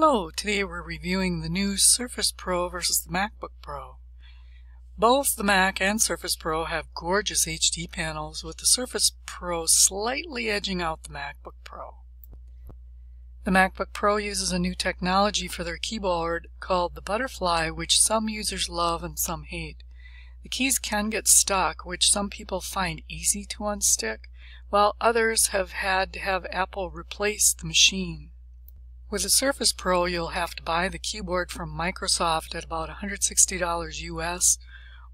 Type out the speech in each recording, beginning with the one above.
Hello, today we're reviewing the new Surface Pro versus the MacBook Pro. Both the Mac and Surface Pro have gorgeous HD panels with the Surface Pro slightly edging out the MacBook Pro. The MacBook Pro uses a new technology for their keyboard called the Butterfly which some users love and some hate. The keys can get stuck which some people find easy to unstick while others have had to have Apple replace the machine. With the Surface Pro, you'll have to buy the keyboard from Microsoft at about $160 US,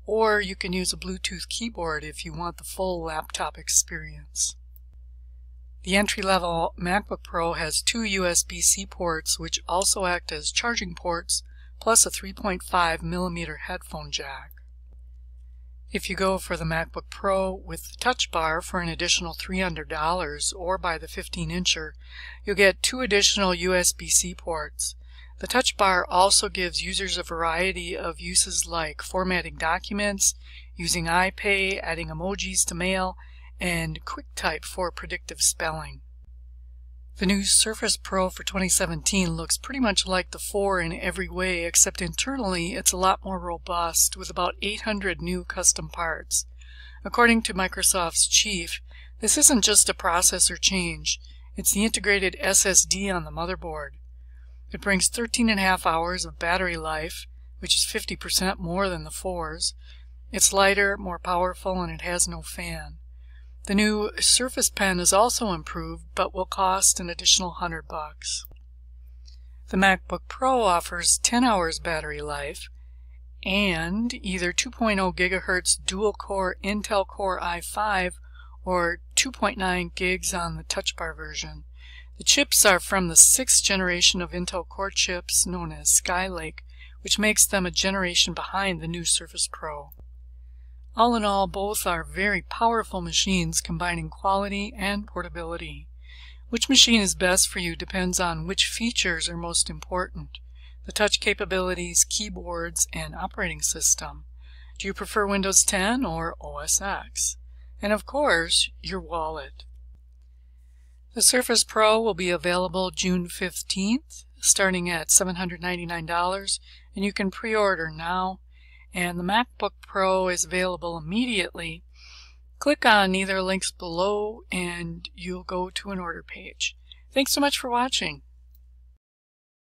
or you can use a Bluetooth keyboard if you want the full laptop experience. The entry-level MacBook Pro has two USB-C ports which also act as charging ports, plus a 3.5 millimeter headphone jack. If you go for the MacBook Pro with the touch bar for an additional $300 or buy the 15 incher, you'll get two additional USB-C ports. The touch bar also gives users a variety of uses like formatting documents, using iPay, adding emojis to mail, and QuickType for predictive spelling. The new Surface Pro for 2017 looks pretty much like the 4 in every way except internally it's a lot more robust with about 800 new custom parts. According to Microsoft's chief, this isn't just a processor change, it's the integrated SSD on the motherboard. It brings 13 and a half hours of battery life, which is 50% more than the 4's. It's lighter, more powerful, and it has no fan. The new Surface Pen is also improved, but will cost an additional 100 bucks. The MacBook Pro offers 10 hours battery life and either 2.0 gigahertz dual-core Intel Core i5 or 2.9 gigs on the Touch Bar version. The chips are from the sixth generation of Intel Core chips known as Skylake, which makes them a generation behind the new Surface Pro. All in all, both are very powerful machines combining quality and portability. Which machine is best for you depends on which features are most important. The touch capabilities, keyboards, and operating system. Do you prefer Windows 10 or OS X? And of course, your wallet. The Surface Pro will be available June 15th, starting at $799, and you can pre-order now and the MacBook Pro is available immediately, click on either links below and you'll go to an order page. Thanks so much for watching.